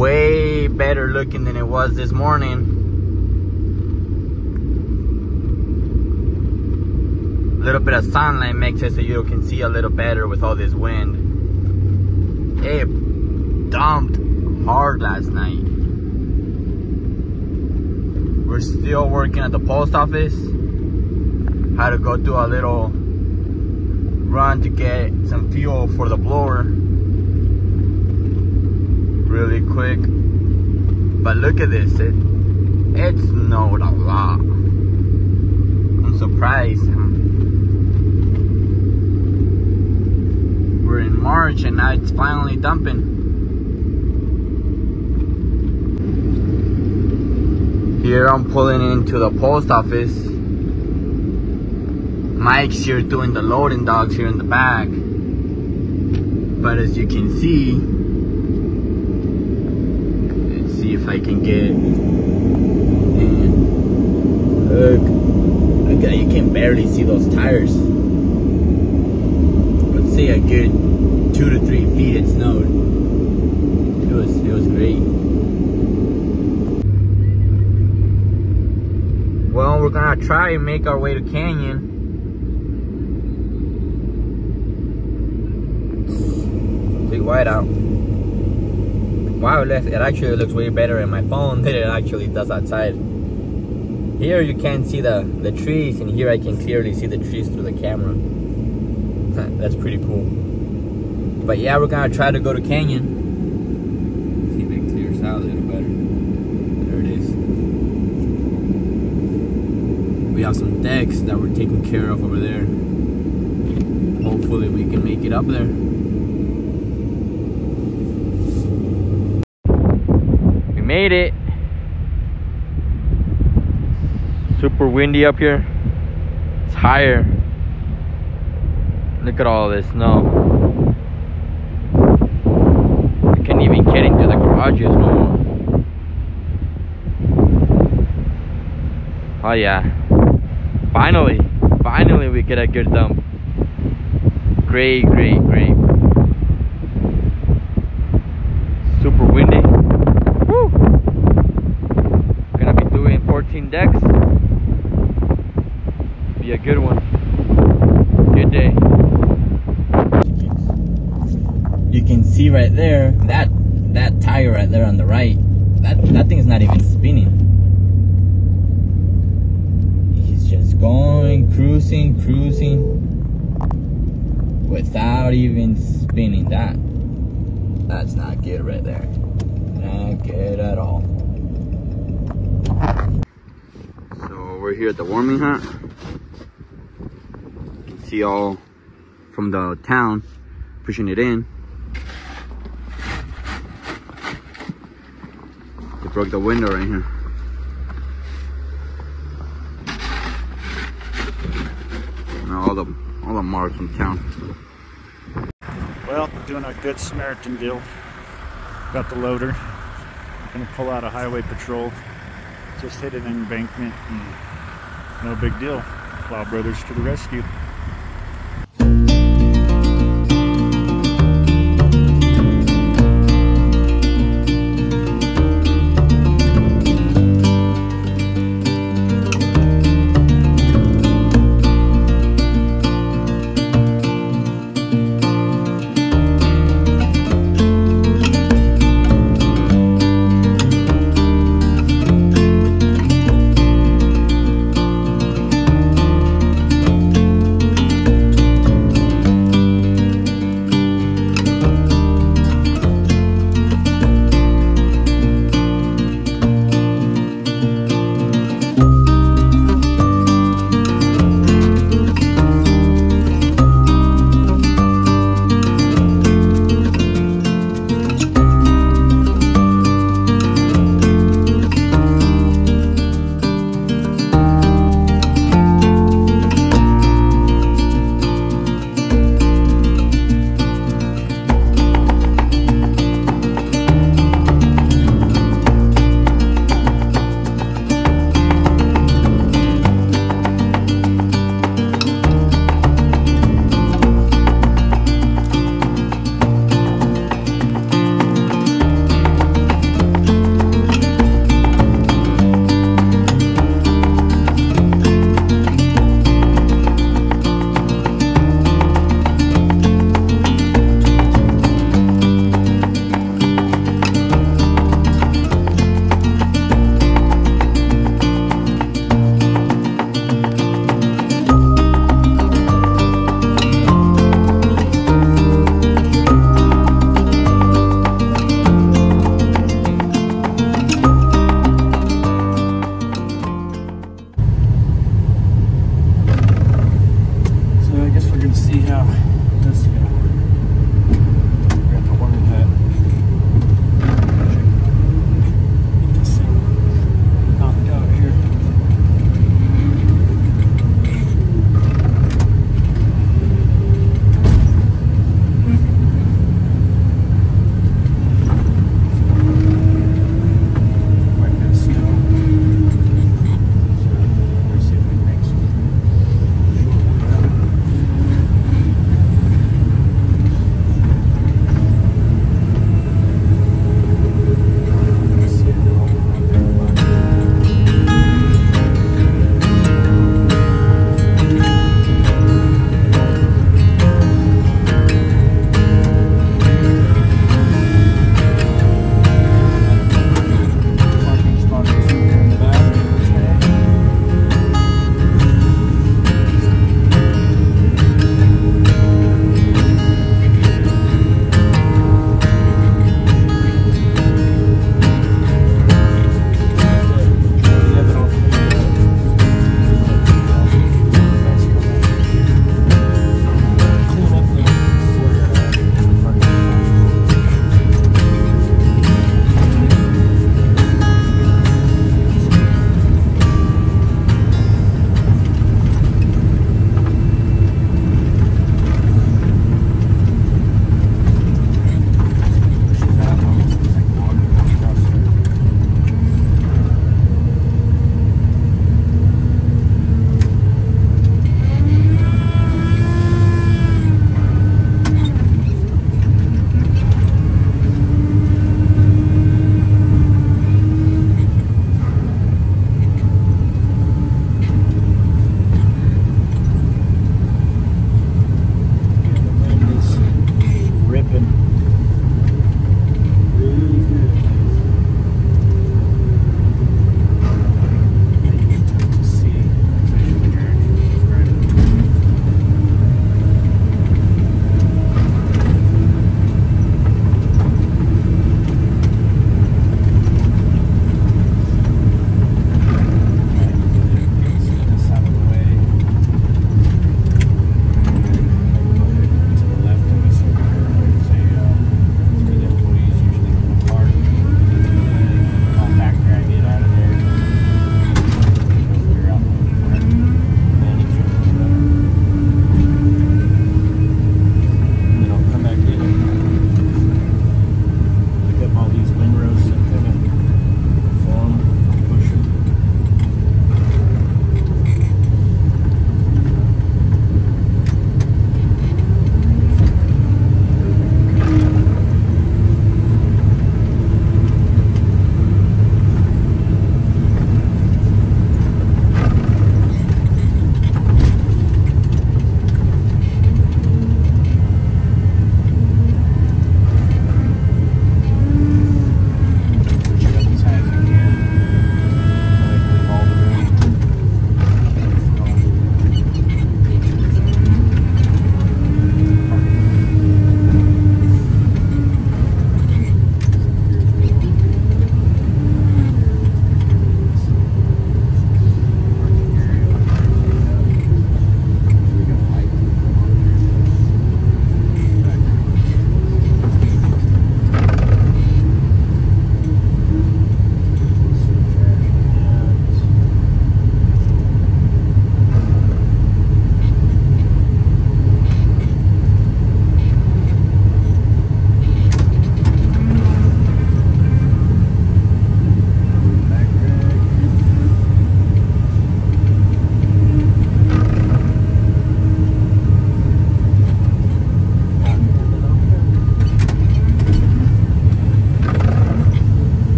way better looking than it was this morning. A little bit of sunlight makes it so you can see a little better with all this wind. It dumped hard last night. We're still working at the post office. Had to go through a little run to get some fuel for the blower really quick. But look at this, it it snowed a lot. I'm surprised. We're in March and now it's finally dumping. Here I'm pulling into the post office. Mike's here doing the loading dogs here in the back. But as you can see, let's see if I can get and look, look you can barely see those tires. Let's say a good two to three feet it snowed. It was it was great. Well, we're gonna try and make our way to Canyon. Big white out. Wow, it actually looks way better in my phone than it actually does outside. Here you can't see the, the trees, and here I can clearly see the trees through the camera. That's pretty cool. But yeah, we're gonna try to go to Canyon. See if it clears out a little better. There it is. We have some decks that we're taking care of over there. Hopefully we can make it up there. We made it. Super windy up here. It's higher. Look at all this snow. We can't even get into the garages no more. Oh yeah. Finally, finally we get a good dump. Great, great, great. Super windy. Woo! Gonna be doing 14 decks. Be a good one. Good day. You can see right there that that tire right there on the right. That that thing's not even spinning. He's just going, cruising, cruising without even spinning. That that's not good right there. Not good at all. So we're here at the warming hut. You can see all from the town pushing it in. Broke the window right here. And all the all the marks from town. Well, doing a good Samaritan deal. Got the loader. Gonna pull out a highway patrol. Just hit an embankment no big deal. Plow Brothers to the rescue.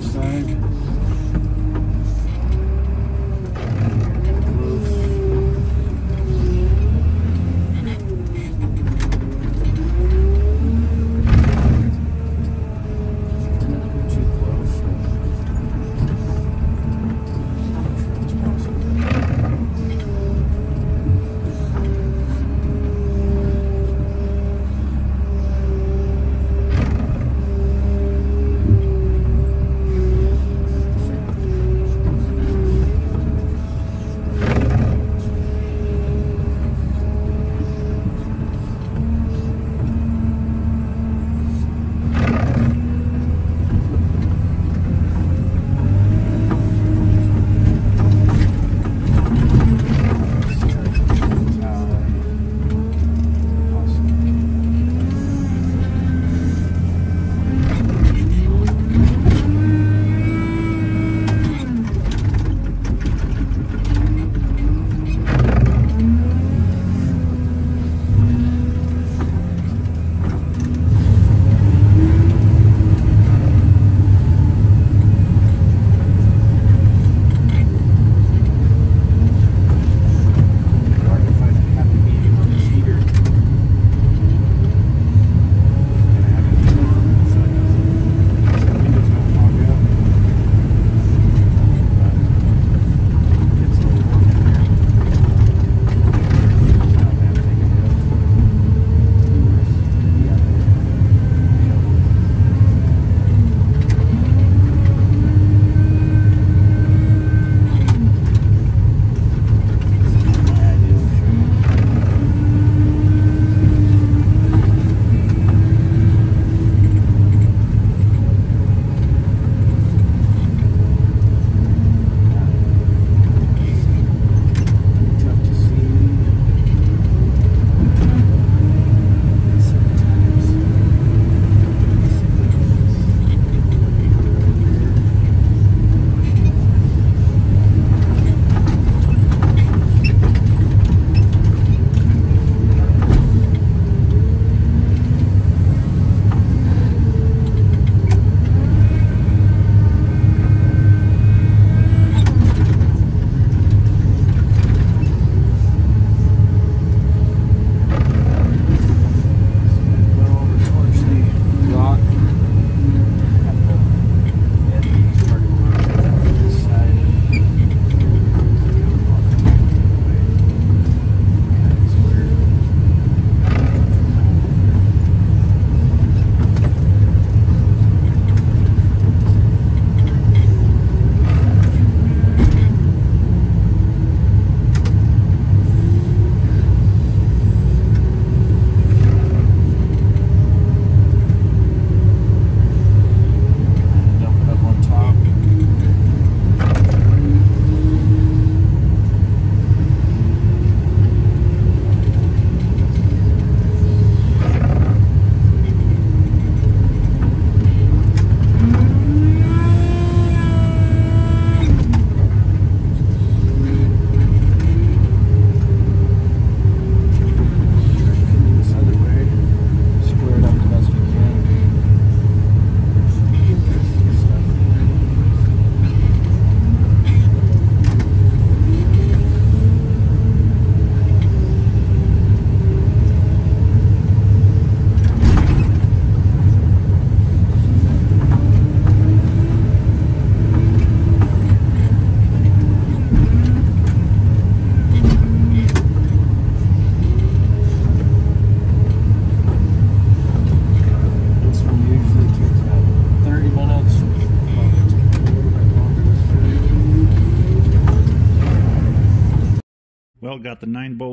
this thing.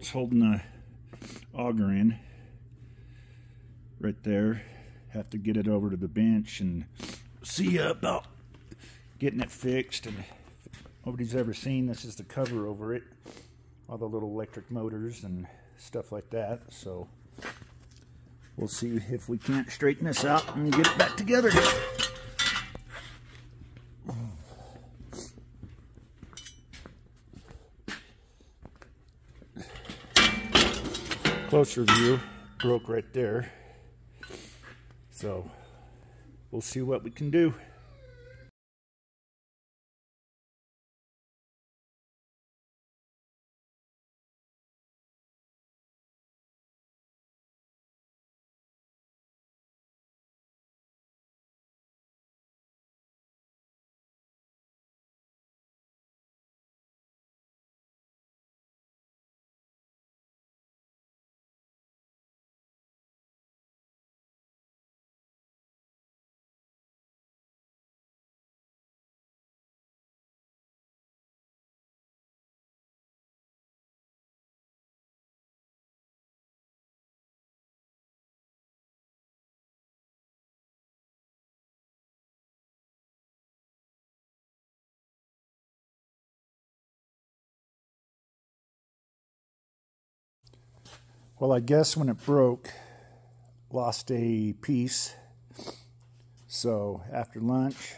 Bolts holding the auger in right there. Have to get it over to the bench and see about getting it fixed. And nobody's ever seen this is the cover over it. All the little electric motors and stuff like that. So we'll see if we can't straighten this out and get it back together. Closer view broke right there. So we'll see what we can do. Well, I guess when it broke, lost a piece. So after lunch,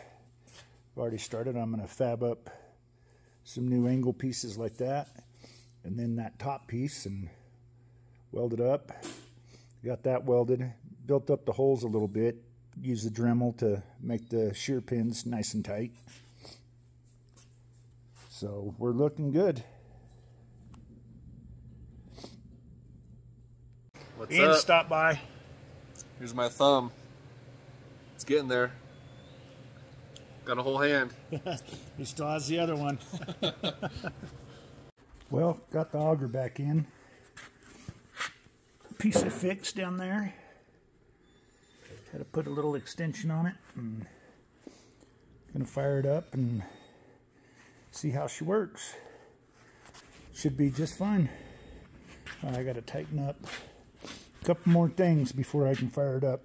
I've already started. I'm going to fab up some new angle pieces like that. And then that top piece and weld it up. Got that welded. Built up the holes a little bit. Use the Dremel to make the shear pins nice and tight. So we're looking good. What's Ian up? stop by. Here's my thumb. It's getting there. Got a whole hand. He still has the other one. well, got the auger back in. Piece of fix down there. Had to put a little extension on it. And gonna fire it up and see how she works. Should be just fine. I gotta tighten up a couple more things before I can fire it up.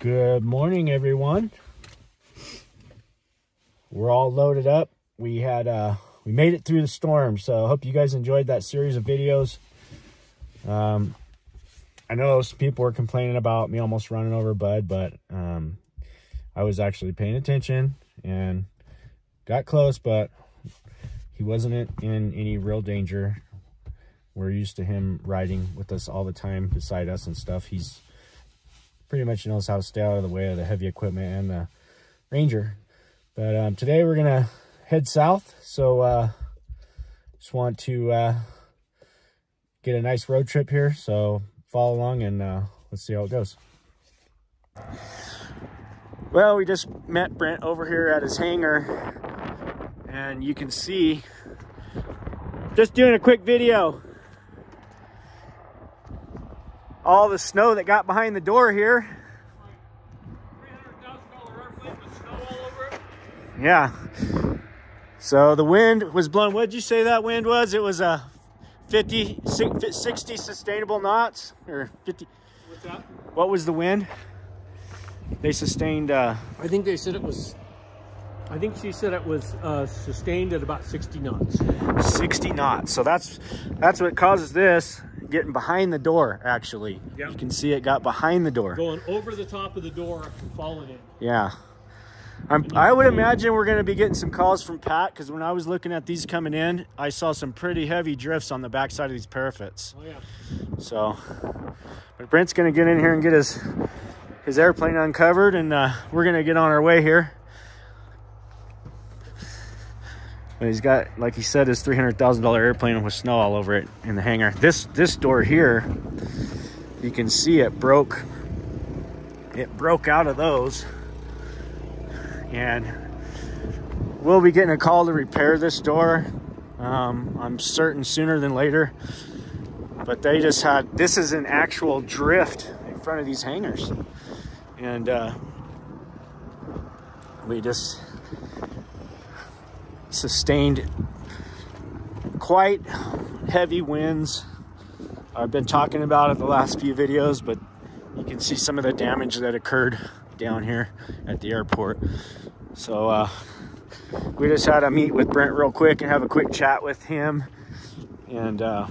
Good morning, everyone. We're all loaded up. We had uh we made it through the storm, so I hope you guys enjoyed that series of videos. Um I know some people were complaining about me almost running over Bud, but um I was actually paying attention and got close, but he wasn't in any real danger. We're used to him riding with us all the time beside us and stuff. He's pretty much knows how to stay out of the way of the heavy equipment and the Ranger. But um, today we're gonna head south, so uh, just want to uh, get a nice road trip here. So follow along and uh, let's see how it goes. Well, we just met Brent over here at his hangar, and you can see. Just doing a quick video. All the snow that got behind the door here. Yeah. So the wind was blowing. What did you say that wind was? It was a 50, 60 sustainable knots or 50. What's that? What was the wind? They sustained. Uh, I think they said it was. I think she said it was uh, sustained at about 60 knots. 60 knots. So that's that's what causes this getting behind the door. Actually, Yep. you can see it got behind the door. Going over the top of the door and falling in. Yeah. I'm, I would imagine we're going to be getting some calls from Pat because when I was looking at these coming in, I saw some pretty heavy drifts on the backside of these parapets. Oh yeah. So, but Brent's going to get in here and get his his airplane uncovered, and uh, we're going to get on our way here. But he's got, like he said, his three hundred thousand dollar airplane with snow all over it in the hangar. This this door here, you can see it broke. It broke out of those, and we'll be getting a call to repair this door. Um, I'm certain sooner than later but they just had this is an actual drift in front of these hangars and uh, we just sustained quite heavy winds. I've been talking about it the last few videos, but you can see some of the damage that occurred down here at the airport. So uh, we just had to meet with Brent real quick and have a quick chat with him. And uh,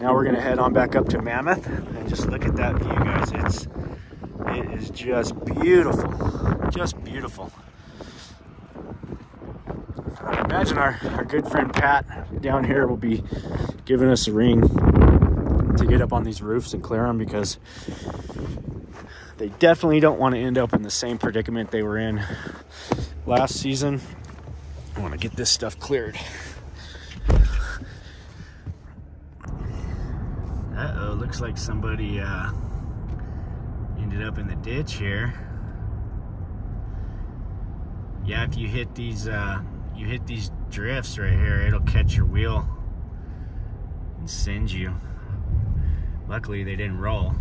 now we're gonna head on back up to Mammoth and just look at that view, guys. It's it is just beautiful, just beautiful. Imagine our, our good friend Pat down here will be giving us a ring to get up on these roofs and clear them because they definitely don't want to end up in the same predicament they were in last season. I want to get this stuff cleared. Uh-oh, looks like somebody uh, ended up in the ditch here. Yeah, if you hit these uh, you hit these drifts right here, it'll catch your wheel and send you. Luckily, they didn't roll.